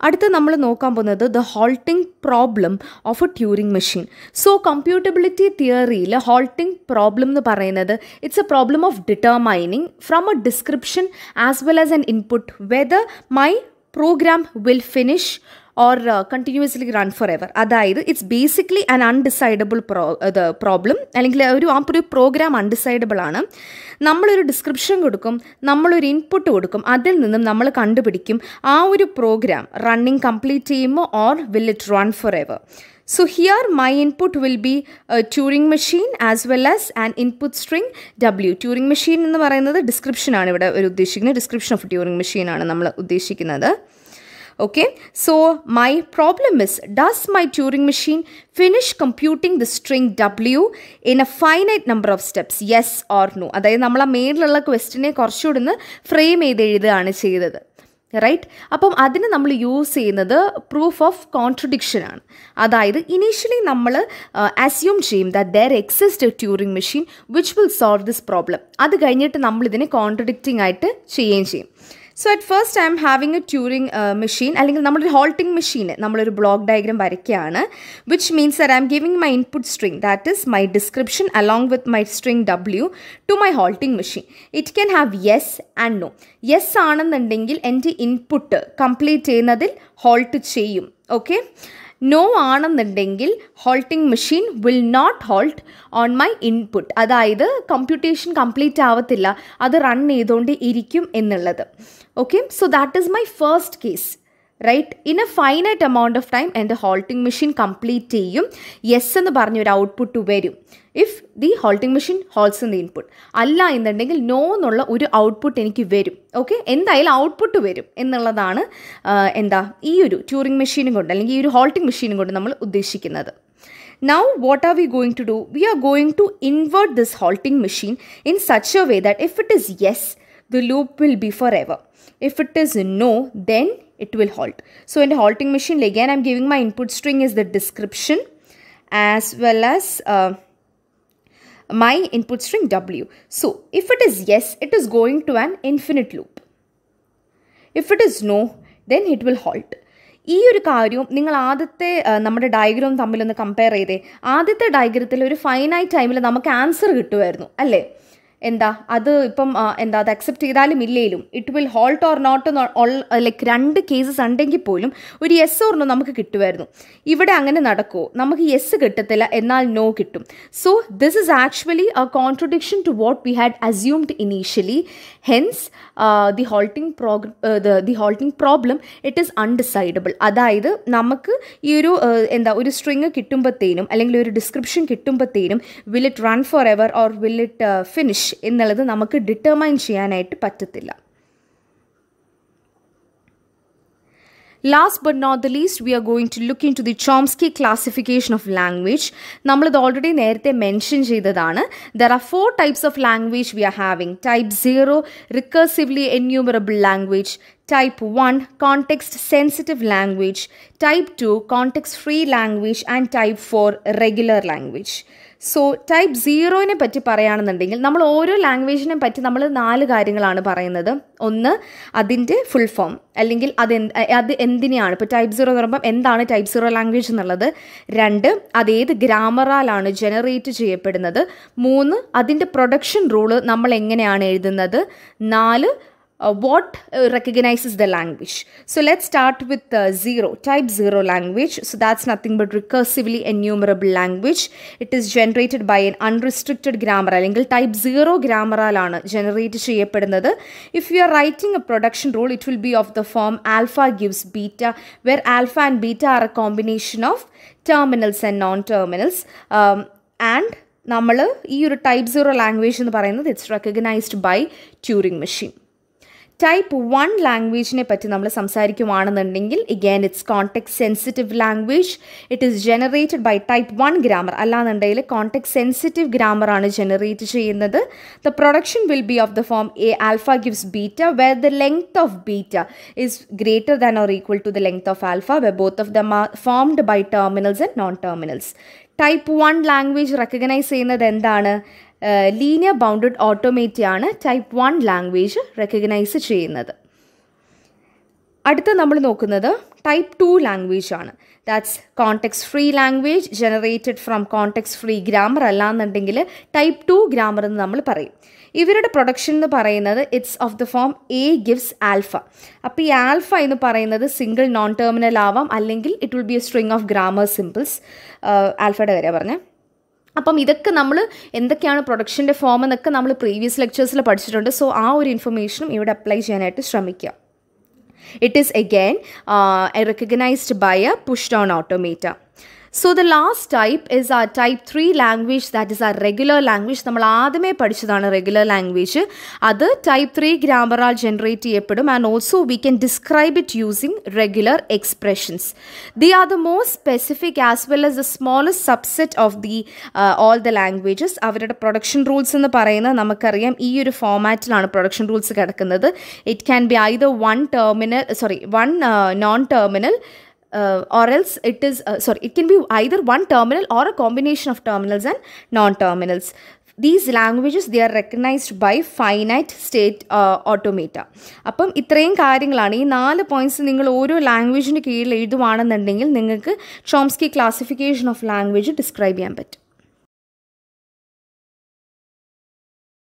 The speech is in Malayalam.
അടുത്ത് നമ്മൾ നോക്കാൻ പോകുന്നത് the halting problem of a Turing machine so computability തിയറിയിൽ ഹോൾട്ടിംഗ് പ്രോബ്ലം എന്ന് പറയുന്നത് it's a problem of determining from a description as well as an input whether my program will finish or continuously run forever അതായത് it's basically an undecidable pro ഇത് പ്രോബ്ലം അല്ലെങ്കിൽ ഒരു ആ ഒരു പ്രോഗ്രാം അൺഡിസൈഡബിൾ ആണ്. നമ്മളൊരു ഡിസ്ക്രിപ്ഷൻ കൊടുക്കും നമ്മളൊരു ഇൻപുട്ട് കൊടുക്കും അതിൽ നിന്നും നമ്മൾ കണ്ടുപിടിക്കും ആ ഒരു പ്രോഗ്രാം റണ്ണിങ് കംപ്ലീറ്റ് ചെയ്യുമോ or will it run forever so here my input will be Turing machine as well as and input string W Turing machine എന്ന് പറയുന്നത് ഡിസ്ക്രിപ്ഷനാണ് ഇവിടെ ഒരു ഉദ്ദേശിക്കുന്നത്. ഡിസ്ക്രിപ്ഷൻ ഓഫ് ട്യൂറിംഗ് മെഷീനാണ് നമ്മൾ ഉദ്ദേശിക്കുന്നത്. Okay? So my problem is does my Turing machine finish computing the string w in a finite number of steps yes or no? അതായത് നമ്മൾ ആ മേളിലുള്ള ക്വസ്റ്റിനെ കുറച്ചുകൂടി ഒന്ന് ഫ്രെയിം ചെയ്ത് എഴുതുകയാണ് ചെയ്തത്. റൈറ്റ് അപ്പം അതിന് നമ്മൾ യൂസ് ചെയ്യുന്നത് പ്രൂഫ് ഓഫ് കോൺട്രഡിക്ഷൻ ആണ്. അതായത് ഇനീഷ്യലി നമ്മൾ അസ്യൂം ചെയ്യും that there exist a Turing machine which will solve this problem അത് കഴിഞ്ഞിട്ട് നമ്മൾ ഇതിനെ കോൺട്രഡിക്റ്റിംഗ് ആയിട്ട് ചെയ്യുകയും ചെയ്യും. So at first I'm having a Turing machine അല്ലെങ്കിൽ നമ്മളൊരു ഹോൾട്ടിംഗ് മെഷീൻ നമ്മളൊരു ബ്ലോക്ക് ഡയഗ്രാം വരയ്ക്കുകയാണ്. Which means that I'm giving my input string that is my description along with my string W to my halting machine it can have yes and no yes ആണെന്നുണ്ടെങ്കിൽ എന്റെ ഇൻപുട്ട് കംപ്ലീറ്റ് ചെയ്യുന്നതിൽ ഹോൾട്ട് ചെയ്യും. ഓക്കെ നോ ആണെന്നുണ്ടെങ്കിൽ halting machine will not halt on my input അതായത് കമ്പ്യൂട്ടേഷൻ കംപ്ലീറ്റ് ആവത്തില്ല. അത് റൺ ചെയ്തുകൊണ്ട് ഇരിക്കും എന്നുള്ളത്. Okay so that is my first case right in a finite amount of time എന്റെ ഹോൾട്ടിംഗ് മെഷീൻ കംപ്ലീറ്റ് ചെയ്യും. യെസ് എന്ന് പറഞ്ഞൊരു ഔട്ട്പുട്ട് വരും. If the halting machine halts in the input അല്ല എന്നുണ്ടെങ്കിൽ നോ എന്നുള്ള ഒരു ഔട്ട്പുട്ട് എനിക്ക് വരും. ഓക്കെ എന്തായാലും ഔട്ട്പുട്ട് വരും എന്നുള്ളതാണ് എന്താ ഈ ഒരു ട്യൂറിംഗ് മെഷീനും കൊണ്ട് അല്ലെങ്കിൽ ഈ ഒരു ഹോൾട്ടിംഗ് മെഷീനും കൊണ്ട് നമ്മൾ ഉദ്ദേശിക്കുന്നത്. Now, what are we going to do? We are going to invert this halting machine in such a way that if it is yes, the loop will be forever. If it is no, then it will halt. So, in the halting machine, again, I'm giving my input string is the description as well as uh, my input string w. So, if it is yes, it is going to an infinite loop. If it is no, then it will halt. ഈ ഒരു കാര്യവും നിങ്ങൾ ആദ്യത്തെ നമ്മുടെ ഡയഗ്രാം തമ്മിലൊന്ന് കമ്പയർ ചെയ്തേ ആദ്യത്തെ ഡയഗ്രത്തിൽ ഒരു ഫൈനൈറ്റ് ടൈമിൽ നമുക്ക് ആൻസർ കിട്ടുമായിരുന്നു അല്ലേ എന്താ അത് ഇപ്പം എന്താ അത് അക്സെപ്റ്റ് ചെയ്താലും ഇല്ലേലും it will halt or not like രണ്ട് കേസസ് ഉണ്ടെങ്കിൽ പോലും ഒരു യെസ് ഓർ നോ നമുക്ക് കിട്ടുമായിരുന്നു. ഇവിടെ അങ്ങനെ നടക്കുമോ നമുക്ക് യെസ് കിട്ടത്തില്ല എന്നാൽ നോ കിട്ടും. So this is actually a contradiction to what we had assumed initially hence the halting program the halting problem it is undecidable അതായത് നമുക്ക് ഈ ഒരു എന്താ ഒരു സ്ട്രിങ് കിട്ടുമ്പോഴത്തേനും അല്ലെങ്കിൽ ഒരു description കിട്ടുമ്പോഴത്തേനും will it run forever or will it finish എന്നുള്ളത് നമുക്ക് ഡിറ്റർമൈൻ ചെയ്യാനായിട്ട് പറ്റത്തില്ല. Last but not the least we are going to look into the Chomsky classification of language നമ്മളിത് ഓൾറെഡി നേരത്തെ മെൻഷൻ ചെയ്തതാണ്. There are four types of language we are having type zero recursively enumerable language Type 1 context sensitive language, Type 2 context free language. And Type 4 regular language. So type സീറോനെ പറ്റി പറയുകയാണെന്നുണ്ടെങ്കിൽ നമ്മൾ ഓരോ ലാംഗ്വേജിനെ പറ്റി നമ്മൾ നാല് കാര്യങ്ങളാണ് പറയുന്നത്. ഒന്ന് അതിന്റെ ഫുൾ ഫോം അല്ലെങ്കിൽ അത് അത് എന്തിനെയാണ്? ഇപ്പോൾ ടൈപ്പ് സീറോ എന്ന് പറയുമ്പോൾ എന്താണ് ടൈപ്പ് സീറോ ലാംഗ്വേജ് എന്നുള്ളത്? രണ്ട് അതേത് ഗ്രാമറാലാണ് ജനറേറ്റ് ചെയ്യപ്പെടുന്നത്? മൂന്ന് അതിന്റെ പ്രൊഡക്ഷൻ റൂൾ നമ്മൾ എങ്ങനെയാണ് എഴുതുന്നത്? നാല് uh, what uh, recognizes the language. So let's start with uh, zero, type zero language. So that's nothing but recursively enumerable language. It is generated by an unrestricted grammar അല്ലെങ്കിൽ type zero ഗ്രാമറാലാണ് ജനറേറ്റ് ചെയ്യപ്പെടുന്നത് if you are writing a production rule it will be of the form alpha gives beta where alpha and beta are a combination of terminals and non terminals and നമ്മൾ ഈ ഒരു ടൈപ്പ് സീറോ ലാംഗ്വേജ് എന്ന് പറയുന്നത് it's recognised by Turing machine Type one ലാംഗ്വേജിനെ പറ്റി നമ്മൾ സംസാരിക്കുവാണെന്നുണ്ടെങ്കിൽ again it's context sensitive language it is generated by type one grammar അല്ലാന്നുണ്ടെങ്കിൽ കോൺടെക്ട് സെൻസിറ്റീവ് ഗ്രാമറാണ് ജനറേറ്റ് ചെയ്യുന്നത്. The production will be of the form a alpha gives beta where the length of beta is greater than or equal to the length of alpha where both of the formed by terminals and non terminals type one language recognize ചെയ്യുന്നത് എന്താണ്? ലീനിയർ ബൗണ്ടഡ് ഓട്ടോമേറ്റിയാണ് ടൈപ്പ് വൺ ലാംഗ്വേജ് റെക്കഗ്നൈസ് ചെയ്യുന്നത്. അടുത്ത നമ്മൾ നോക്കുന്നത് ടൈപ്പ് ടു ലാംഗ്വേജ് ആണ്. That's context free language generated from context free grammar അല്ലാന്നുണ്ടെങ്കിൽ ടൈപ്പ് ടു ഗ്രാമർ എന്ന് നമ്മൾ പറയും. ഇവരുടെ പ്രൊഡക്ഷൻ എന്ന് പറയുന്നത് it's of the form a gives alpha അപ്പോൾ ഈ ആൽഫ എന്ന് പറയുന്നത് സിംഗിൾ നോൺ ടെർമിനൽ ആവാം അല്ലെങ്കിൽ it will be a string of grammar symbols ആൽഫയുടെ കാര്യം പറഞ്ഞത് അപ്പം ഇതൊക്കെ നമ്മൾ എന്തൊക്കെയാണ് പ്രൊഡക്ഷന്റെ ഫോം എന്നൊക്കെ നമ്മൾ പ്രീവിയസ് ലെക്ചേഴ്സിൽ പഠിച്ചിട്ടുണ്ട്. സോ ആ ഒരു ഇൻഫർമേഷനും ഇവിടെ അപ്ലൈ ചെയ്യാനായിട്ട് ശ്രമിക്കുക it is again recognized by a pushed on down automator. So the last type is our type 3 language. That is our regular language. നമ്മൾ ആദ്യമേ പഠിച്ചതാണ് റെഗുലർ ലാംഗ്വേജ് അത് ടൈപ്പ് ത്രീ ഗ്രാമറാൽ ജനറേറ്റ് ചെയ്യപ്പെടും. And also we can describe it using regular expressions they are the most specific as well as the smallest subset of the all the languages അവരുടെ പ്രൊഡക്ഷൻ റൂൾസ് എന്ന് പറയുന്നത് നമുക്കറിയാം. ഈ ഒരു ഫോമാറ്റിലാണ് പ്രൊഡക്ഷൻ റൂൾസ് കിടക്കുന്നത്. It can be either one terminal sorry one non terminal uh, or else it is uh, sorry it can be either one terminal or a combination of terminals and non-terminals languages they are recognized by finite state uh, automata അപ്പം ഇത്രയും കാര്യങ്ങളാണ് ഈ നാല് പോയിന്റ്സ് നിങ്ങൾ ഓരോ ലാംഗ്വേജിന് കീഴിൽ എഴുതുവാണെന്നുണ്ടെങ്കിൽ നിങ്ങൾക്ക് Chomsky classification of language describe ചെയ്യാൻ പറ്റും